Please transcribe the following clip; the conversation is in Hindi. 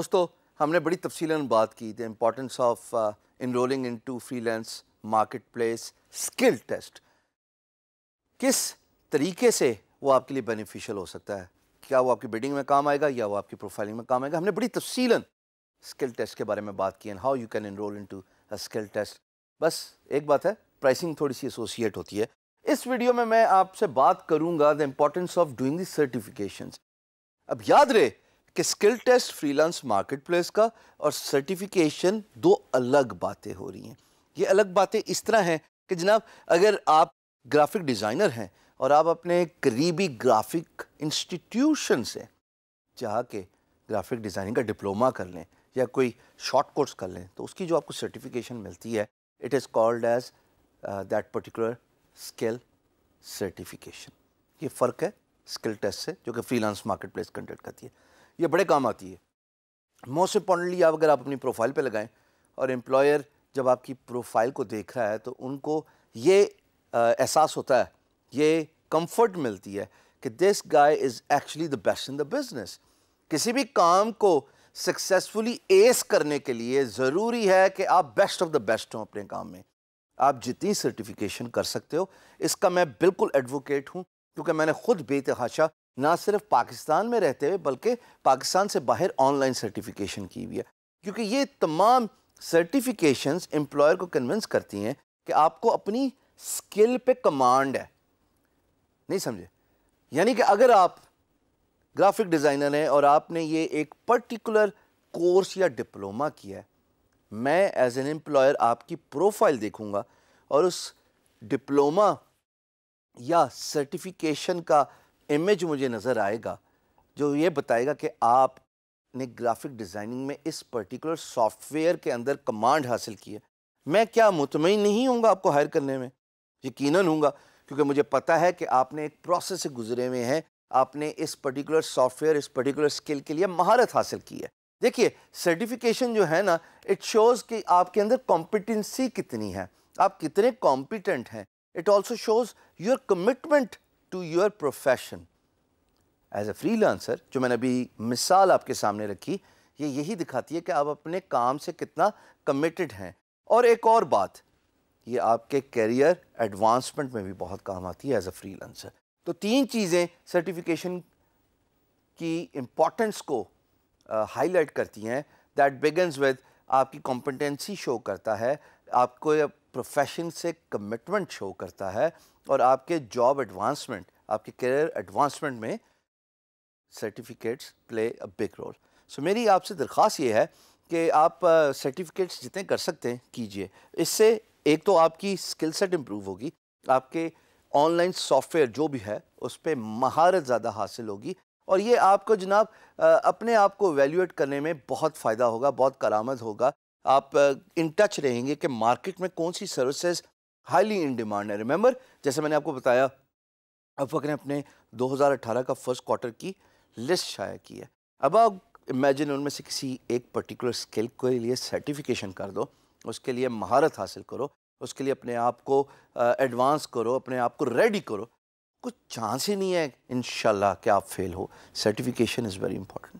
दोस्तों, हमने बड़ी तफसीला बात की the importance of enrolling into freelance market place skill test किस तरीके से वो आपके लिए बेनिफिशियल हो सकता है? क्या वो आपकी बिल्डिंग में काम आएगा या वो आपकी प्रोफाइलिंग में काम आएगा? हमने बड़ी तफसीला स्किल टेस्ट के बारे में बात की and how you can enrol into skill test बस, एक बात है प्राइसिंग थोड़ी सी एसोसिएट होती है। इस वीडियो में मैं आपसे बात करूँगा the importance of doing the certification अब याद रहे कि skill test freelance market place का और सर्टिफिकेशन दो अलग बातें हो रही हैं। ये अलग बातें इस तरह हैं कि जनाब, अगर आप ग्राफिक डिज़ाइनर हैं और आप अपने करीबी ग्राफिक इंस्टीट्यूशन से चाह के ग्राफिक डिज़ाइनिंग का डिप्लोमा कर लें या कोई शॉर्ट कोर्स कर लें तो उसकी जो आपको सर्टिफिकेशन मिलती है it is called as that particular skill certification ये फ़र्क है स्किल टेस्ट से, जो कि फ्रीलांस मार्केट प्लेस कंडक्ट करती है। ये बड़े काम आती है। मोस्ट इम्पॉर्टेंटली आप अगर आप अपनी प्रोफ़ाइल पे लगाएँ और एम्प्लॉयर जब आपकी प्रोफ़ाइल को देख रहा है तो उनको ये एहसास होता है, ये कंफर्ट मिलती है कि this guy is actually the best in the business किसी भी काम को सक्सेसफुली एस करने के लिए ज़रूरी है कि आप बेस्ट ऑफ़ द बेस्ट हों अपने काम में। आप जितनी सर्टिफिकेशन कर सकते हो। इसका मैं बिल्कुल एडवोकेट हूँ, क्योंकि मैंने खुद बेतहाशा ना सिर्फ़ पाकिस्तान में रहते हुए, बल्कि पाकिस्तान से बाहर ऑनलाइन सर्टिफिकेशन की हुई है। क्योंकि ये तमाम सर्टिफिकेशंस एम्प्लॉयर को कन्विंस करती हैं कि आपको अपनी स्किल पे कमांड है। नहीं समझे? यानी कि अगर आप ग्राफिक डिज़ाइनर हैं और आपने ये एक पर्टिकुलर कोर्स या डिप्लोमा किया है, मैं एज एन एम्प्लॉयर आपकी प्रोफ़ाइल देखूँगा और उस डिप्लोमा या सर्टिफिकेशन का इमेज मुझे नज़र आएगा, जो ये बताएगा कि आप ने ग्राफिक डिज़ाइनिंग में इस पर्टिकुलर सॉफ्टवेयर के अंदर कमांड हासिल की है। मैं क्या मुतमिन नहीं हूँ आपको हायर करने में? यकीनन हूँ क्योंकि मुझे पता है कि आपने एक प्रोसेस से गुजरे हुए हैं, आपने इस पर्टिकुलर सॉफ्टवेयर इस पर्टिकुलर स्किल के लिए महारत हासिल की है। देखिए सर्टिफिकेशन जो है ना इट शोज़ कि आपके अंदर कॉम्पिटेंसी कितनी है। आप कितने कॉम्पिटेंट हैं। It also shows your commitment to your profession as a free जो मैंने अभी मिसाल आपके सामने रखी, ये यही दिखाती है कि आप अपने काम से कितना कमिटेड हैं। और एक और बात, ये आपके करियर एडवांसमेंट में भी बहुत काम आती है एज अ फ्री तो तीन चीज़ें सर्टिफिकेशन की इम्पोर्टेंस को हाईलाइट करती हैं। दैट बिगन्स विद आपकी कॉम्पिटेंसी शो करता है। आपको प्रोफेशन से कमिटमेंट शो करता है और आपके जॉब एडवांसमेंट आपके करियर एडवांसमेंट में certificates play a big role so मेरी आपसे दरख्वास्त ये है कि आप सर्टिफिकेट्स uh, जितने कर सकते हैं कीजिए। इससे एक तो आपकी स्किल सेट इम्प्रूव होगी आपके ऑनलाइन सॉफ्टवेयर जो भी है उस पर महारत ज़्यादा हासिल होगी और ये आपको जनाब अपने आप को वैल्यूएट करने में बहुत फ़ायदा होगा बहुत करामद होगा। आप इन टच रहेंगे कि मार्केट में कौन सी सर्विसेज़ हाईली इन डिमांड है। रिमेंबर जैसे मैंने आपको बताया, अब ने अपने 2018 का फ़र्स्ट क्वार्टर की लिस्ट शाया की है। अब आप इमेजिन उनमें से किसी एक पर्टिकुलर स्किल के लिए सर्टिफिकेशन कर दो, उसके लिए महारत हासिल करो, उसके लिए अपने आप को एडवांस करो, अपने आप को रेडी करो। कुछ चांस ही नहीं है इन कि आप फेल हो। Certification is very important